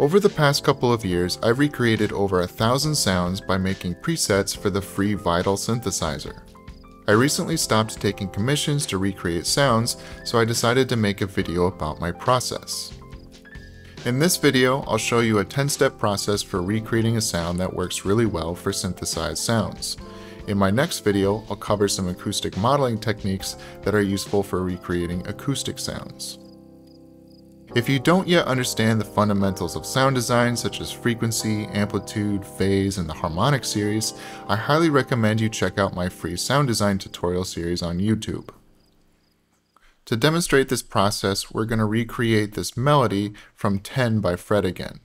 Over the past couple of years, I've recreated over a thousand sounds by making presets for the free Vital synthesizer. I recently stopped taking commissions to recreate sounds, so I decided to make a video about my process. In this video, I'll show you a 10-step process for recreating a sound that works really well for synthesized sounds. In my next video, I'll cover some acoustic modeling techniques that are useful for recreating acoustic sounds. If you don't yet understand the fundamentals of sound design such as frequency, amplitude, phase, and the harmonic series, I highly recommend you check out my free sound design tutorial series on YouTube. To demonstrate this process, we're going to recreate this melody from 10 by Fred again.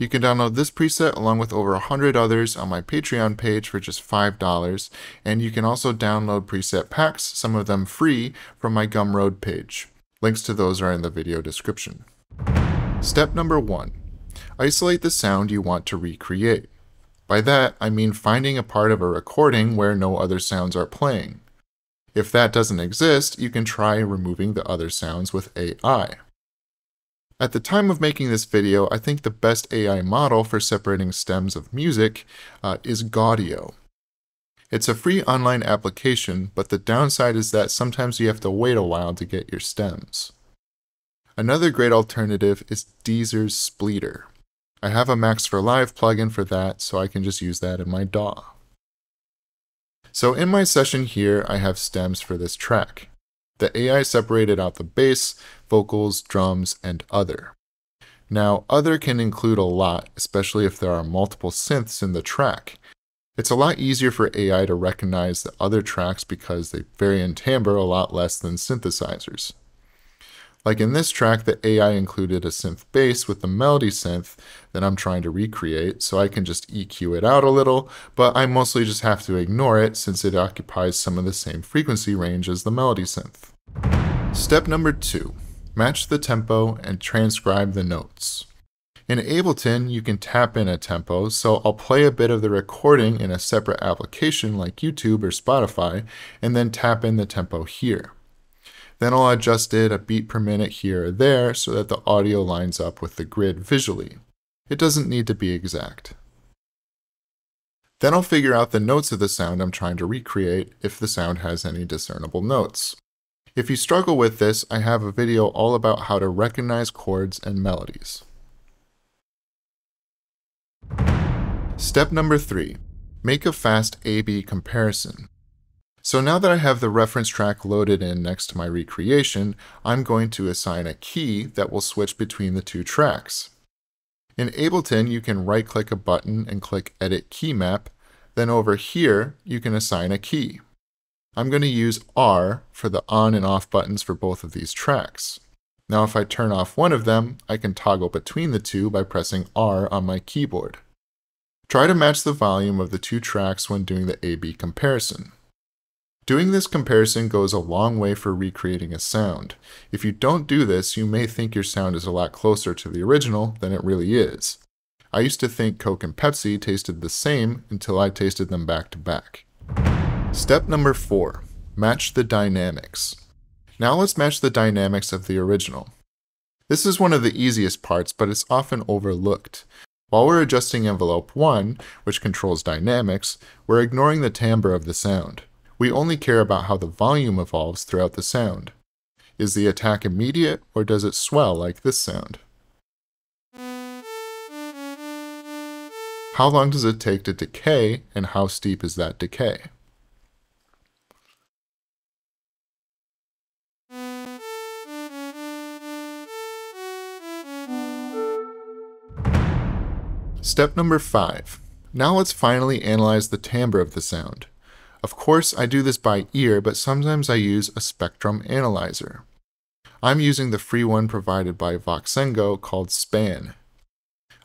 You can download this preset along with over 100 others on my Patreon page for just $5, and you can also download preset packs, some of them free, from my Gumroad page. Links to those are in the video description. Step number 1. Isolate the sound you want to recreate. By that, I mean finding a part of a recording where no other sounds are playing. If that doesn't exist, you can try removing the other sounds with AI. At the time of making this video, I think the best AI model for separating stems of music uh, is Gaudio. It's a free online application, but the downside is that sometimes you have to wait a while to get your stems. Another great alternative is Deezer's Spleeter. I have a Max for Live plugin for that, so I can just use that in my DAW. So in my session here, I have stems for this track. The AI separated out the bass, vocals, drums, and other. Now, other can include a lot, especially if there are multiple synths in the track. It's a lot easier for AI to recognize the other tracks because they vary in timbre a lot less than synthesizers. Like in this track, the AI included a synth bass with the melody synth that I'm trying to recreate, so I can just EQ it out a little, but I mostly just have to ignore it since it occupies some of the same frequency range as the melody synth. Step number two, match the tempo and transcribe the notes. In Ableton, you can tap in a tempo, so I'll play a bit of the recording in a separate application like YouTube or Spotify, and then tap in the tempo here. Then I'll adjust it a beat per minute here or there so that the audio lines up with the grid visually. It doesn't need to be exact. Then I'll figure out the notes of the sound I'm trying to recreate if the sound has any discernible notes. If you struggle with this, I have a video all about how to recognize chords and melodies. Step number three, make a fast A-B comparison. So now that I have the reference track loaded in next to my recreation, I'm going to assign a key that will switch between the two tracks. In Ableton, you can right-click a button and click Edit Key Map, then over here, you can assign a key. I'm going to use R for the on and off buttons for both of these tracks. Now if I turn off one of them, I can toggle between the two by pressing R on my keyboard. Try to match the volume of the two tracks when doing the A-B comparison. Doing this comparison goes a long way for recreating a sound. If you don't do this, you may think your sound is a lot closer to the original than it really is. I used to think Coke and Pepsi tasted the same until I tasted them back to back. Step number 4. Match the dynamics. Now let's match the dynamics of the original. This is one of the easiest parts, but it's often overlooked. While we're adjusting envelope 1, which controls dynamics, we're ignoring the timbre of the sound. We only care about how the volume evolves throughout the sound. Is the attack immediate, or does it swell like this sound? How long does it take to decay, and how steep is that decay? Step number 5. Now let's finally analyze the timbre of the sound. Of course, I do this by ear, but sometimes I use a spectrum analyzer. I'm using the free one provided by Voxengo called SPAN.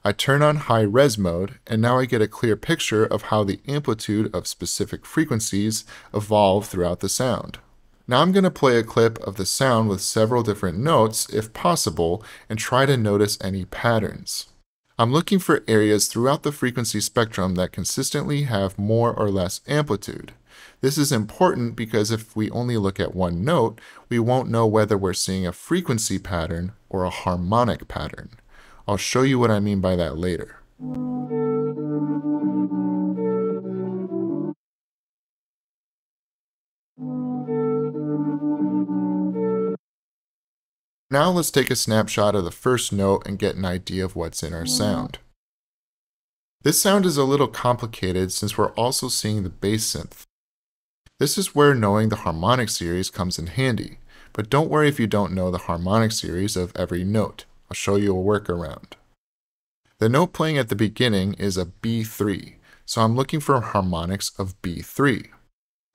I turn on high res mode, and now I get a clear picture of how the amplitude of specific frequencies evolve throughout the sound. Now I'm going to play a clip of the sound with several different notes, if possible, and try to notice any patterns. I'm looking for areas throughout the frequency spectrum that consistently have more or less amplitude. This is important because if we only look at one note, we won't know whether we're seeing a frequency pattern or a harmonic pattern. I'll show you what I mean by that later. Now let's take a snapshot of the first note and get an idea of what's in our sound. This sound is a little complicated since we're also seeing the bass synth. This is where knowing the harmonic series comes in handy, but don't worry if you don't know the harmonic series of every note. I'll show you a workaround. The note playing at the beginning is a B3, so I'm looking for harmonics of B3.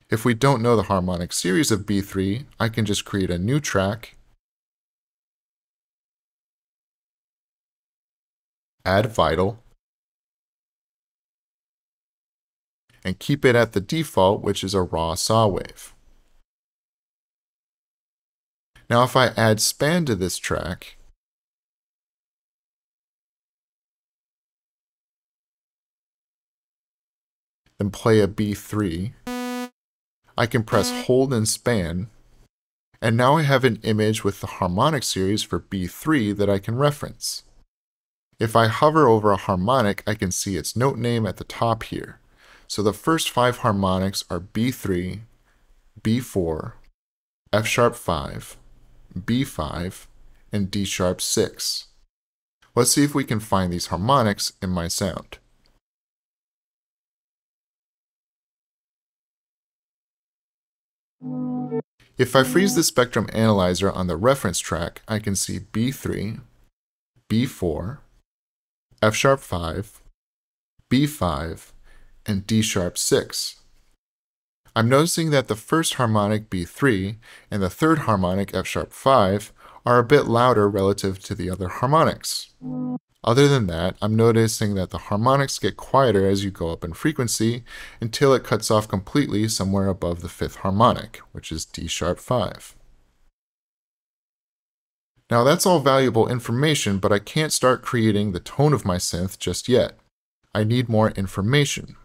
If we don't know the harmonic series of B3, I can just create a new track add vital, and keep it at the default, which is a raw saw wave. Now if I add span to this track, then play a B3, I can press hold and span, and now I have an image with the harmonic series for B3 that I can reference. If I hover over a harmonic, I can see its note name at the top here. So the first five harmonics are B3, B4, F sharp 5, B5, and D sharp 6. Let's see if we can find these harmonics in my sound. If I freeze the spectrum analyzer on the reference track, I can see B3, B4, F sharp 5, B5, and D sharp 6. I'm noticing that the first harmonic B3 and the third harmonic F sharp 5 are a bit louder relative to the other harmonics. Other than that, I'm noticing that the harmonics get quieter as you go up in frequency until it cuts off completely somewhere above the fifth harmonic, which is D sharp 5. Now that's all valuable information, but I can't start creating the tone of my synth just yet. I need more information.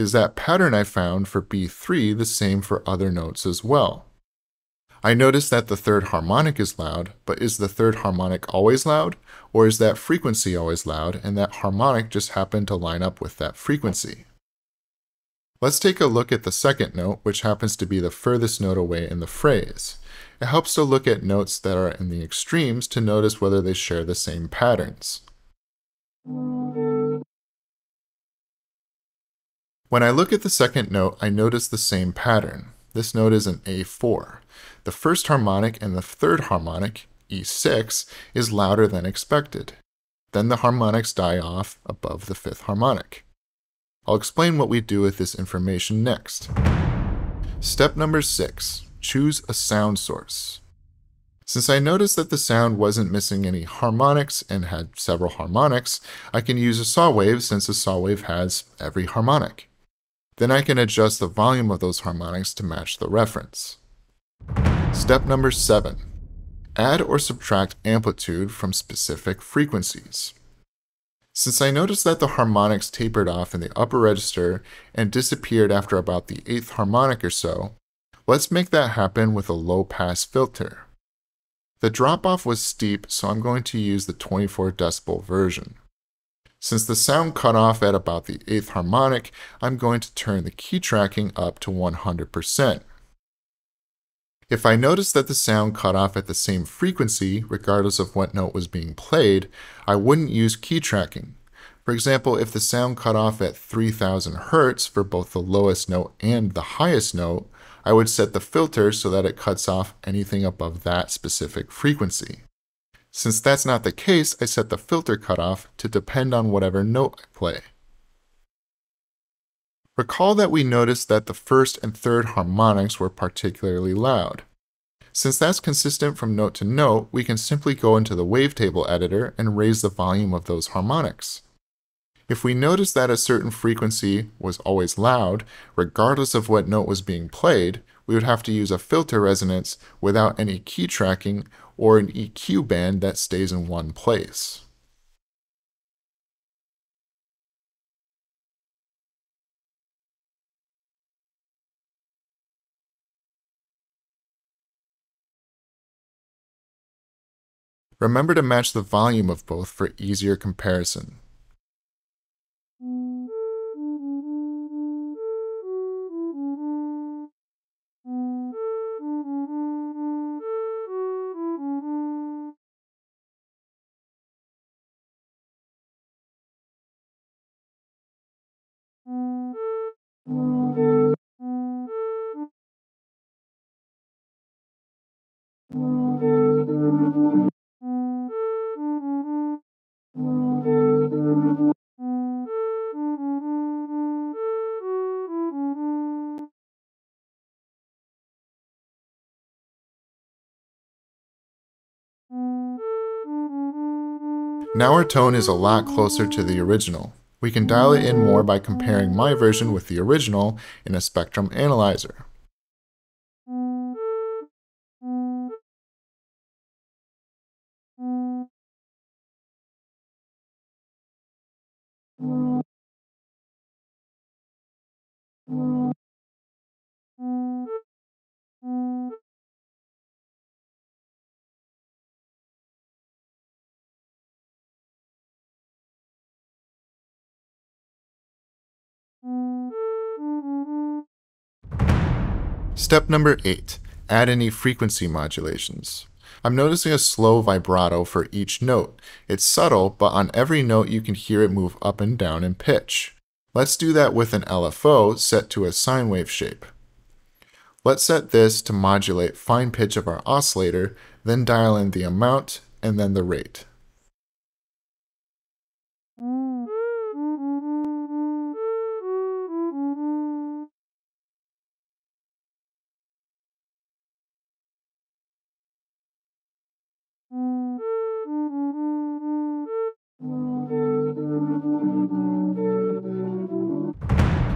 Is that pattern I found for B3 the same for other notes as well? I notice that the third harmonic is loud, but is the third harmonic always loud? Or is that frequency always loud and that harmonic just happened to line up with that frequency? Let's take a look at the second note, which happens to be the furthest note away in the phrase. It helps to look at notes that are in the extremes to notice whether they share the same patterns. When I look at the second note, I notice the same pattern. This note is an A4. The first harmonic and the third harmonic, E6, is louder than expected. Then the harmonics die off above the fifth harmonic. I'll explain what we do with this information next. Step number 6 choose a sound source. Since I noticed that the sound wasn't missing any harmonics and had several harmonics, I can use a saw wave since a saw wave has every harmonic. Then I can adjust the volume of those harmonics to match the reference. Step number 7. Add or subtract amplitude from specific frequencies. Since I noticed that the harmonics tapered off in the upper register and disappeared after about the 8th harmonic or so, Let's make that happen with a low pass filter. The drop off was steep, so I'm going to use the 24 decibel version. Since the sound cut off at about the 8th harmonic, I'm going to turn the key tracking up to 100%. If I notice that the sound cut off at the same frequency, regardless of what note was being played, I wouldn't use key tracking. For example, if the sound cut off at 3000 Hz for both the lowest note and the highest note, I would set the filter so that it cuts off anything above that specific frequency. Since that's not the case, I set the filter cutoff to depend on whatever note I play. Recall that we noticed that the first and third harmonics were particularly loud. Since that's consistent from note to note, we can simply go into the wavetable editor and raise the volume of those harmonics. If we notice that a certain frequency was always loud, regardless of what note was being played, we would have to use a filter resonance without any key tracking or an EQ band that stays in one place. Remember to match the volume of both for easier comparison. Now our tone is a lot closer to the original. We can dial it in more by comparing my version with the original in a spectrum analyzer. Step number 8. Add any frequency modulations. I'm noticing a slow vibrato for each note. It's subtle, but on every note you can hear it move up and down in pitch. Let's do that with an LFO set to a sine wave shape. Let's set this to modulate fine pitch of our oscillator, then dial in the amount and then the rate.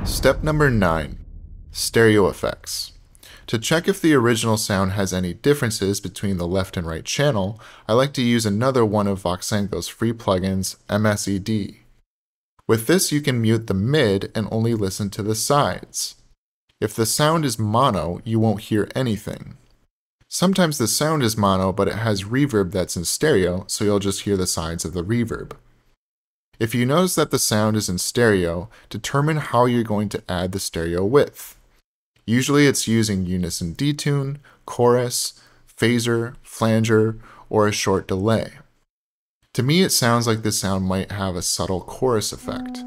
Step number 9 Stereo Effects. To check if the original sound has any differences between the left and right channel, I like to use another one of Voxengo's free plugins, MSED. With this, you can mute the mid and only listen to the sides. If the sound is mono, you won't hear anything. Sometimes the sound is mono, but it has reverb that's in stereo, so you'll just hear the sides of the reverb. If you notice that the sound is in stereo, determine how you're going to add the stereo width. Usually it's using unison detune, chorus, phaser, flanger, or a short delay. To me, it sounds like this sound might have a subtle chorus effect.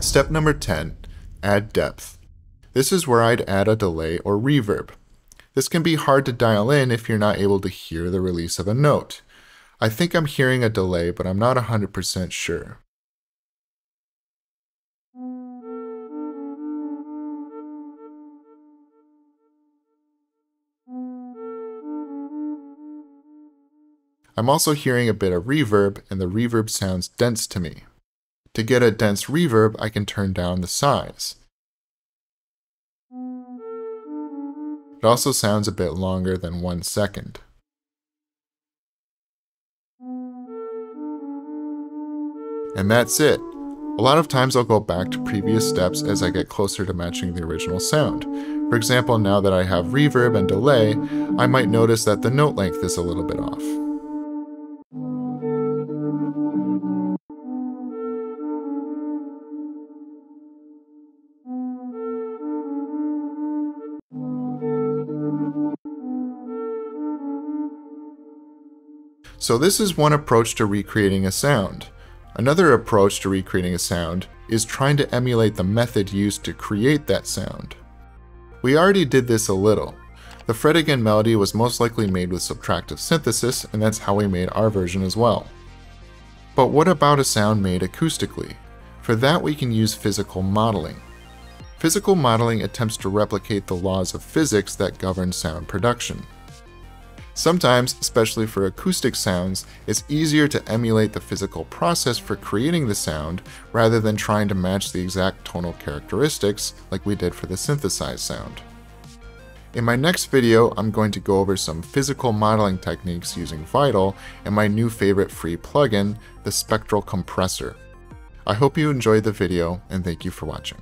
Step number 10, add depth. This is where I'd add a delay or reverb. This can be hard to dial in if you're not able to hear the release of a note. I think I'm hearing a delay, but I'm not 100% sure. I'm also hearing a bit of reverb, and the reverb sounds dense to me. To get a dense reverb, I can turn down the size. It also sounds a bit longer than one second. And that's it. A lot of times I'll go back to previous steps as I get closer to matching the original sound. For example, now that I have reverb and delay, I might notice that the note length is a little bit off. So this is one approach to recreating a sound. Another approach to recreating a sound is trying to emulate the method used to create that sound. We already did this a little. The Fred Again melody was most likely made with subtractive synthesis, and that's how we made our version as well. But what about a sound made acoustically? For that we can use physical modeling. Physical modeling attempts to replicate the laws of physics that govern sound production. Sometimes, especially for acoustic sounds, it's easier to emulate the physical process for creating the sound rather than trying to match the exact tonal characteristics like we did for the synthesized sound. In my next video, I'm going to go over some physical modeling techniques using Vital and my new favorite free plugin, the Spectral Compressor. I hope you enjoyed the video and thank you for watching.